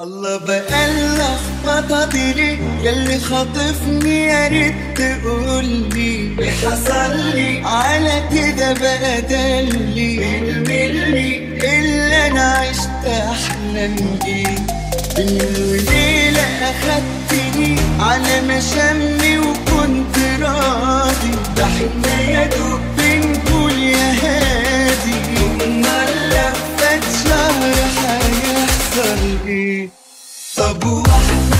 الله بقى اللخبطة دي ليه ياللي خاطفني يا ريت تقولي. إيه حصل لي على كده بقى دلي الملي اللي أنا عشت احلم بيه بالليلة أخدتني على مشامي وكنت راضي. ده يا دوب بنقول يا هادي taboo.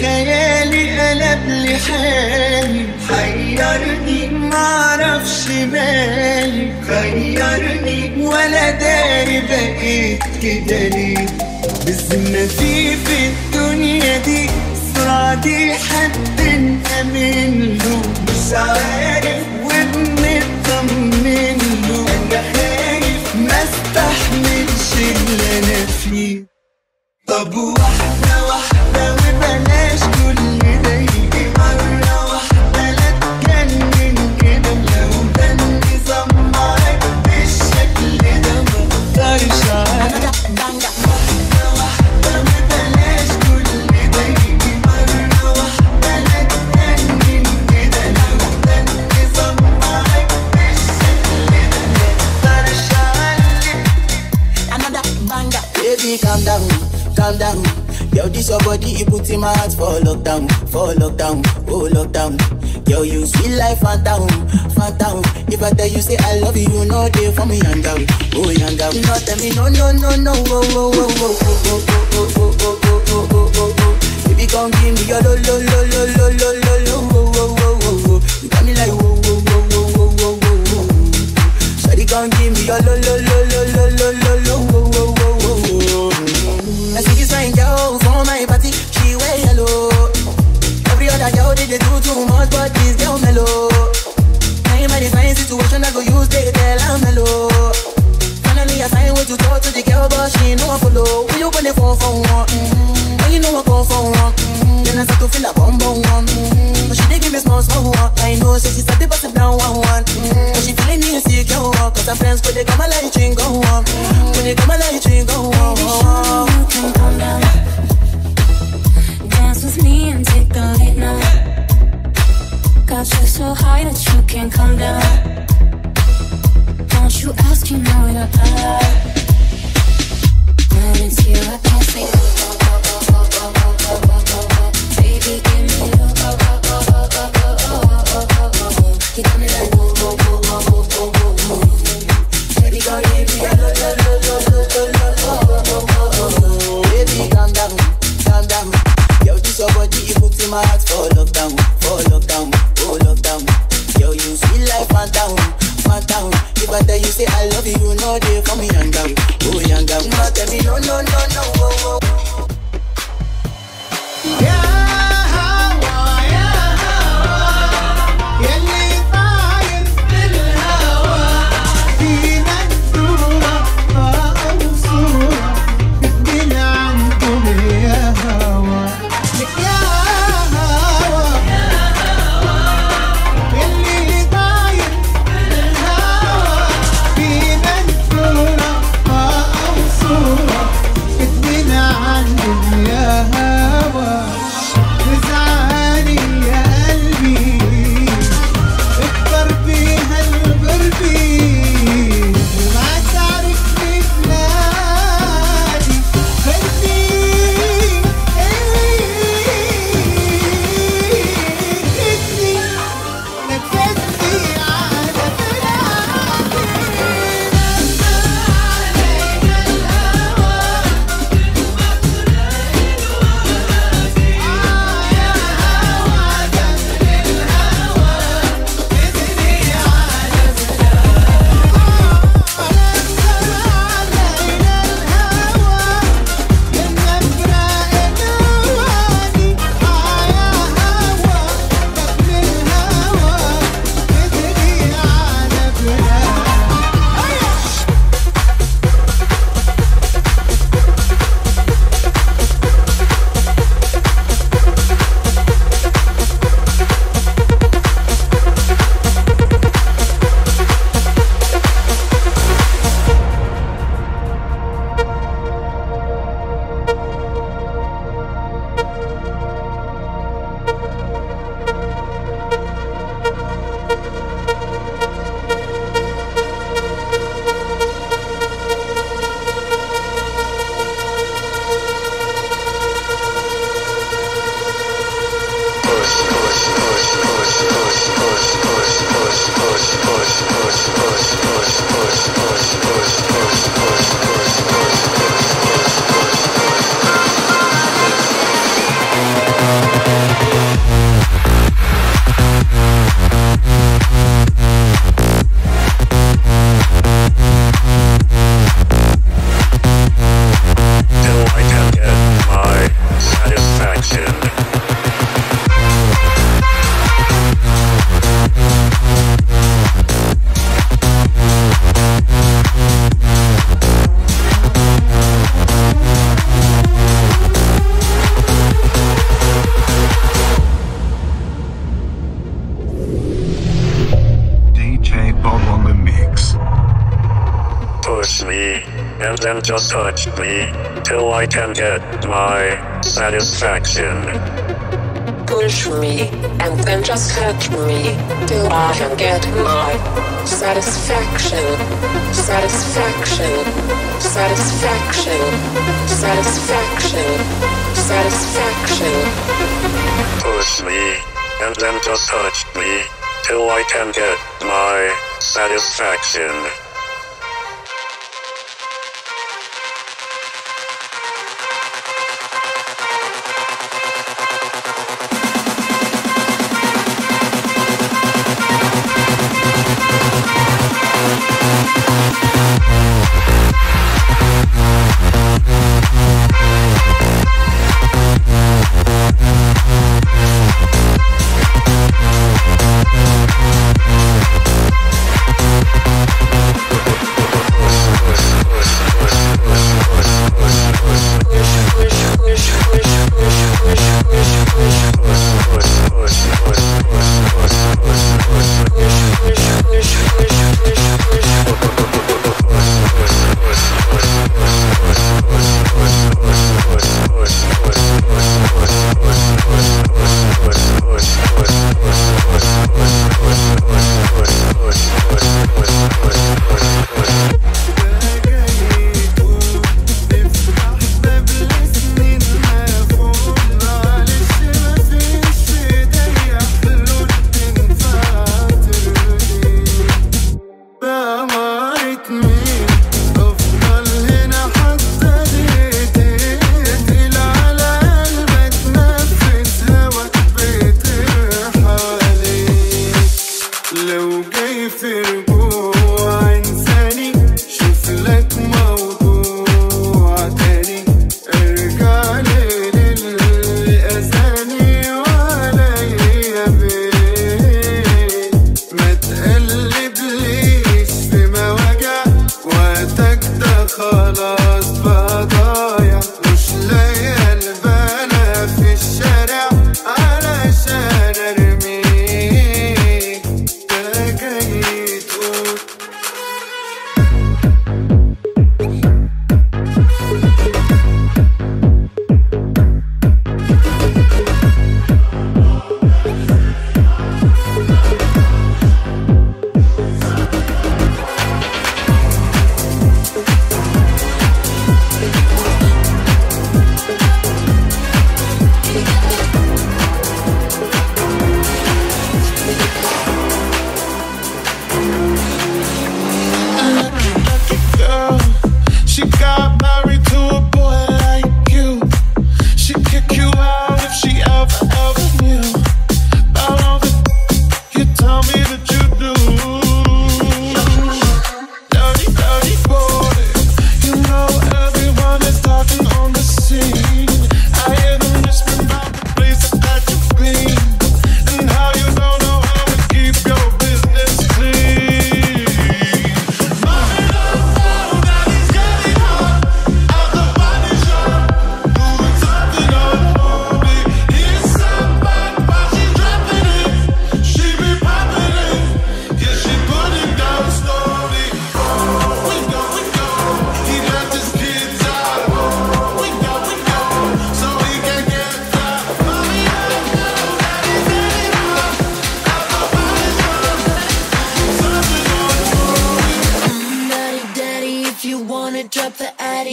خيالي قلب لي حالي. حيرني معرفش مالي. خيرني ولا داري بقيت كده ليه؟ بالذمة في في الدنيا دي السرعة دي حد نأمن له مش عارف وبنطمن له أنا خايف ما استحملش اللي أنا فيه. طب واحدة واحدة Baby, calm down, calm down. Yo, this your body, you put in my heart for lockdown, for lockdown, oh lockdown. Yo, you sweet life, Fanta, Fanta. If I tell you say I love you, you know they for me young girl, oh young girl. No, tell me no, no, no, no, oh, oh, oh, oh, oh, oh, oh, oh, oh, oh, oh, oh, oh, oh. Baby, come give me your lo, lo, lo, lo, lo, lo, lo, lo, oh, oh, oh, oh, oh. You got me like whoa, whoa, whoa, whoa, whoa, whoa, whoa, whoa. Shawty gon' give me your lo lo lo lo lo lo lo too much, but this girl mellow. Now in my divine situation, I go use they tell I'm mellow. Finally I find way to talk to the girl, but she ain't no follow. When you open the phone for one, mm-hmm. when you know I come for one, mm-hmm. then I start to feel a bum bum one. Mm-hmm. But she dey give me small small one. I know, so she start to bust it down one one. Mm-hmm. push push push push can just touch me, till I can get my satisfaction. Push me, and then just touch me, till I can get my satisfaction. Satisfaction, satisfaction, satisfaction, satisfaction. Push me, and then just touch me, till I can get my satisfaction.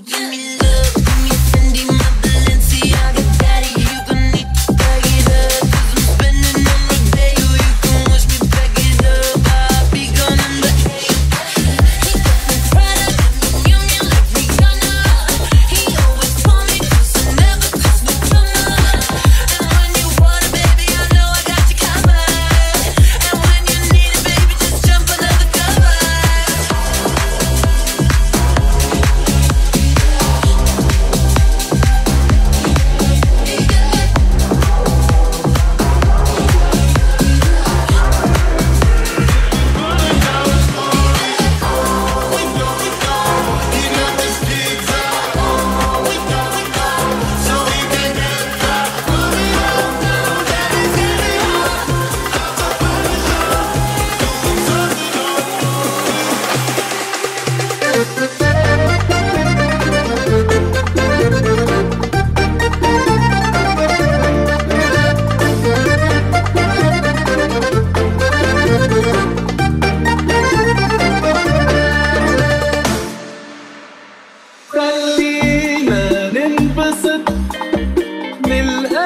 give me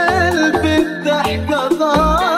قلبي الضحكة ضاعت